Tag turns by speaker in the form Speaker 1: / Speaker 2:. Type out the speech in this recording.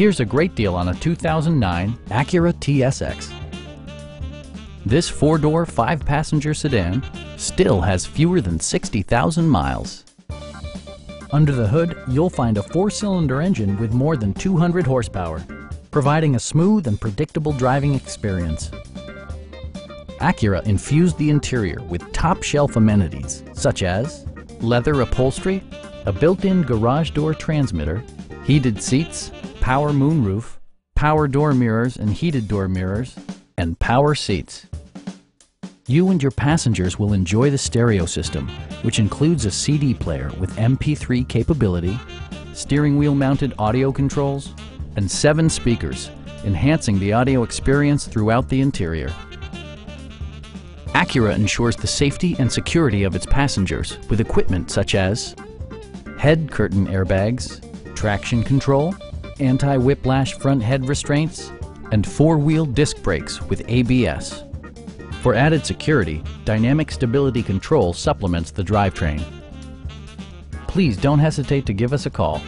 Speaker 1: Here's a great deal on a 2009 Acura TSX. This four-door, five-passenger sedan still has fewer than 60,000 miles. Under the hood, you'll find a four-cylinder engine with more than 200 horsepower, providing a smooth and predictable driving experience. Acura infused the interior with top-shelf amenities such as leather upholstery, a built-in garage door transmitter, heated seats, power moonroof, power door mirrors and heated door mirrors, and power seats. You and your passengers will enjoy the stereo system, which includes a CD player with MP3 capability, steering wheel mounted audio controls, and seven speakers, enhancing the audio experience throughout the interior. Acura ensures the safety and security of its passengers with equipment such as head curtain airbags, traction control, anti-whiplash front head restraints, and four-wheel disc brakes with ABS. For added security, Dynamic Stability Control supplements the drivetrain. Please don't hesitate to give us a call